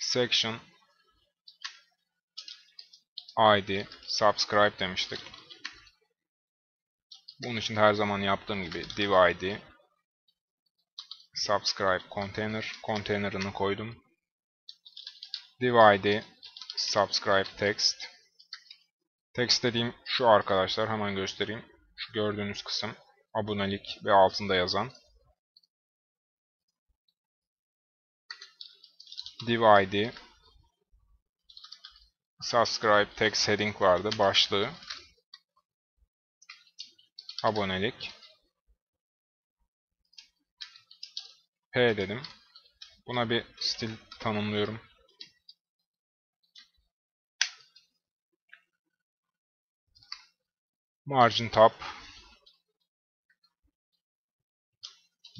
Section ID subscribe demiştik. Bunun için her zaman yaptığım gibi div ID subscribe container container'ını koydum div subscribe text. Text dediğim şu arkadaşlar hemen göstereyim. Şu gördüğünüz kısım abonelik ve altında yazan. Div subscribe text heading vardı başlığı. Abonelik. P dedim. Buna bir stil tanımlıyorum. Margin top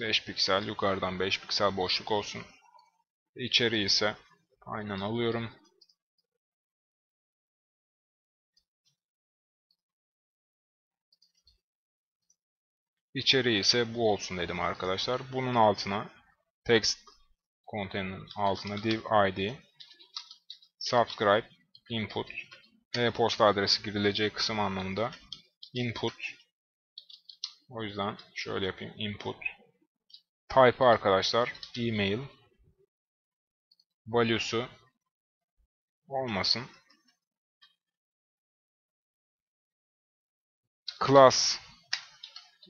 5 piksel yukarıdan 5 piksel boşluk olsun. İçeri ise aynen alıyorum. İçeriği ise bu olsun dedim arkadaşlar. Bunun altına text container'ın altına div id subscribe input e-posta adresi girileceği kısım anlamında input o yüzden şöyle yapayım input type arkadaşlar email value'su olmasın class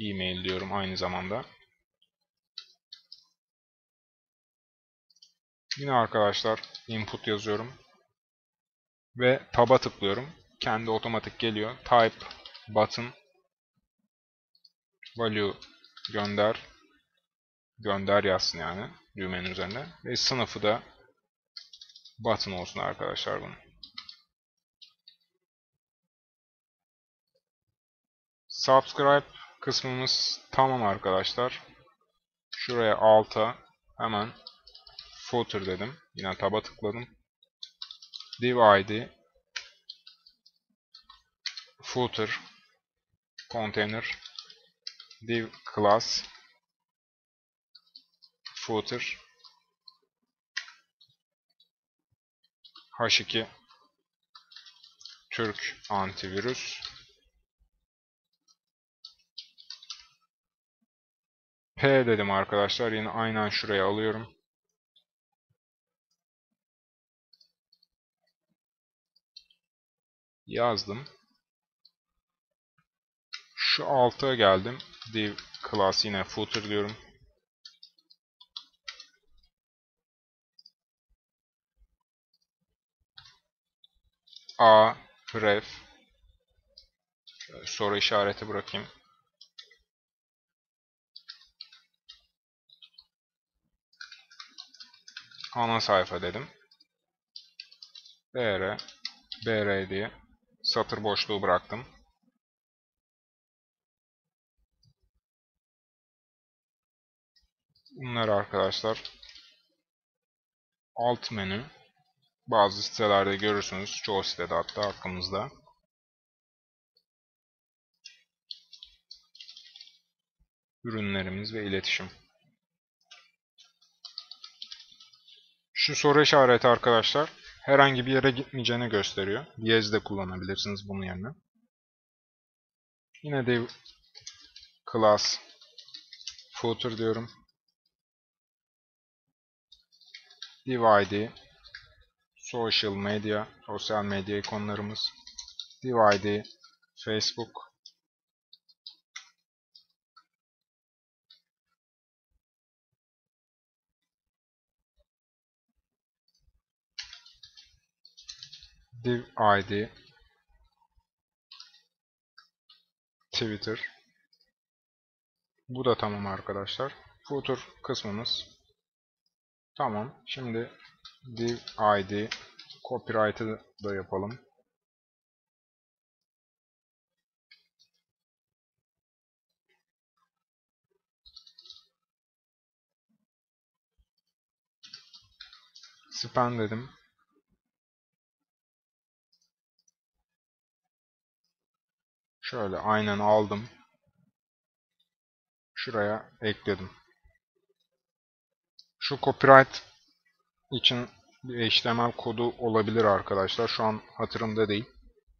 email diyorum aynı zamanda. Yine arkadaşlar input yazıyorum. Ve tab'a tıklıyorum. Kendi otomatik geliyor. Type button value gönder gönder yazsın yani düğmenin üzerine. Ve sınıfı da button olsun arkadaşlar bunun. Subscribe kısmımız tamam arkadaşlar. Şuraya alta hemen footer dedim. Yine taba tıkladım. Div id footer container div class footer H2 Türk antivirüs P dedim arkadaşlar. Yine aynen şuraya alıyorum. Yazdım. Şu alta geldim. Div class yine footer diyorum. A ref soru işareti bırakayım. ana sayfa dedim. br br diye satır boşluğu bıraktım. Bunlar arkadaşlar alt menü bazı sitelerde görürsünüz. Çoğu sitede hatta hakkımızda. Ürünlerimiz ve iletişim. Şu soru işareti arkadaşlar herhangi bir yere gitmeyeceğini gösteriyor. Diyez de kullanabilirsiniz bunun yerine. Yine de class footer diyorum. Div id social media, sosyal medya ikonlarımız. div Facebook div id Twitter bu da tamam arkadaşlar. Footer kısmımız tamam. Şimdi div id copyright'ı da yapalım. Span dedim. Şöyle aynen aldım. Şuraya ekledim. Şu copyright için bir HTML kodu olabilir arkadaşlar. Şu an hatırımda değil.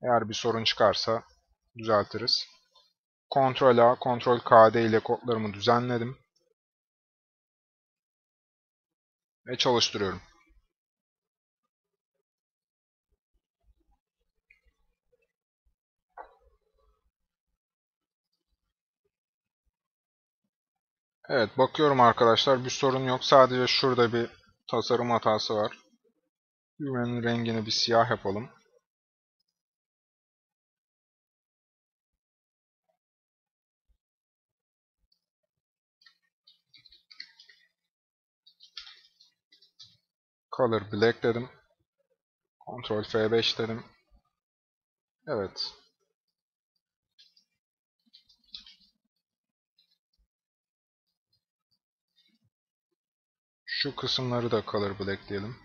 Eğer bir sorun çıkarsa düzeltiriz. Ctrl A, Ctrl KD ile kodlarımı düzenledim. Ve çalıştırıyorum. Evet bakıyorum arkadaşlar bir sorun yok. Sadece şurada bir tasarım hatası var. Düğmenin rengini bir siyah yapalım. Color Black dedim. Ctrl F5 dedim. Evet. Şu kısımları da color black diyelim.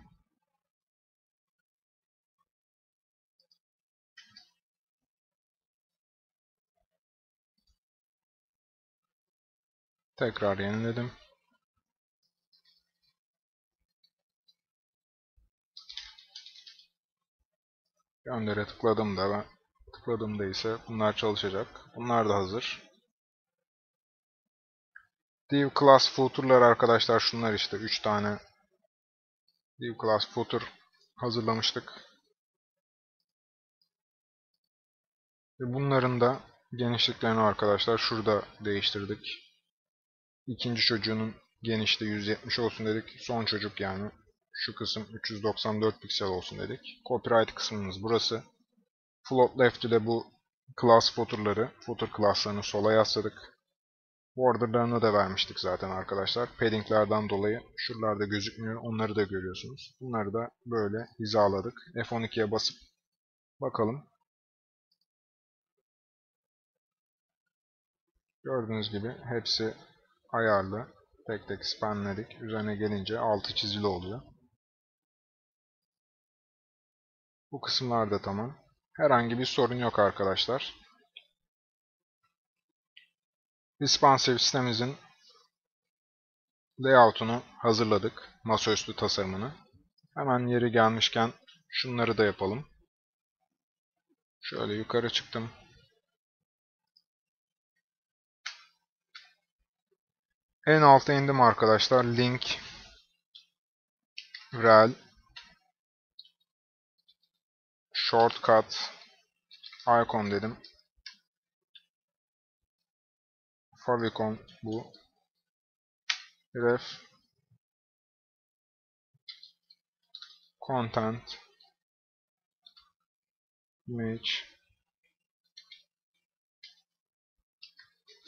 Tekrar yeniledim. Göndere tıkladım da ben tıkladığımda ise bunlar çalışacak. Bunlar da hazır. Div class footer'lar arkadaşlar şunlar işte 3 tane div class footer hazırlamıştık. Ve bunların da genişliklerini arkadaşlar şurada değiştirdik. İkinci çocuğunun genişliği 170 olsun dedik. Son çocuk yani şu kısım 394 piksel olsun dedik. Copyright kısmımız burası. Float left ile bu class footer'ları, footer class'larını sola yasladık. Border'larını da vermiştik zaten arkadaşlar. Padding'lerden dolayı şuralarda gözükmüyor. Onları da görüyorsunuz. Bunları da böyle hizaladık. F12'ye basıp bakalım. Gördüğünüz gibi hepsi ayarlı. Tek tek spamledik. Üzerine gelince altı çizili oluyor. Bu kısımlar da tamam. Herhangi bir sorun yok arkadaşlar. Responsive sitemizin layout'unu hazırladık. Masaüstü tasarımını. Hemen yeri gelmişken şunları da yapalım. Şöyle yukarı çıktım. En alta indim arkadaşlar. Link rel shortcut icon dedim. Favicon bu. Ref content image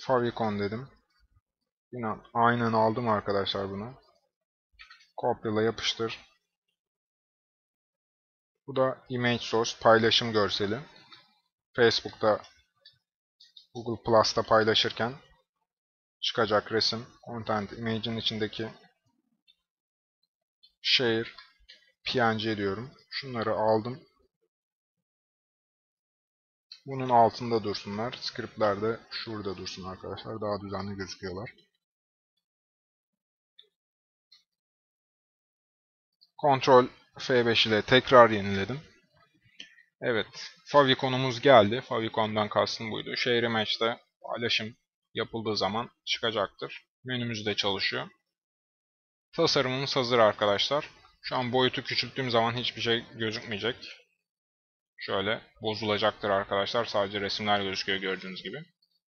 favicon dedim. Yine aynen aldım arkadaşlar bunu. Kopyala yapıştır. Bu da image source paylaşım görseli. Facebook'ta Google Plus'ta paylaşırken çıkacak resim. Content image'in içindeki share png diyorum. Şunları aldım. Bunun altında dursunlar. Scriptler de şurada dursun arkadaşlar. Daha düzenli gözüküyorlar. Ctrl F5 ile tekrar yeniledim. Evet, Favicon'umuz geldi. Favicon'dan kastım buydu. Share Image'de paylaşım yapıldığı zaman çıkacaktır. Menümüz de çalışıyor. Tasarımımız hazır arkadaşlar. Şu an boyutu küçülttüğüm zaman hiçbir şey gözükmeyecek. Şöyle bozulacaktır arkadaşlar. Sadece resimler gözüküyor gördüğünüz gibi.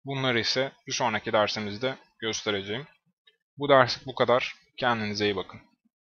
Bunları ise bir sonraki dersimizde göstereceğim. Bu derslik bu kadar. Kendinize iyi bakın.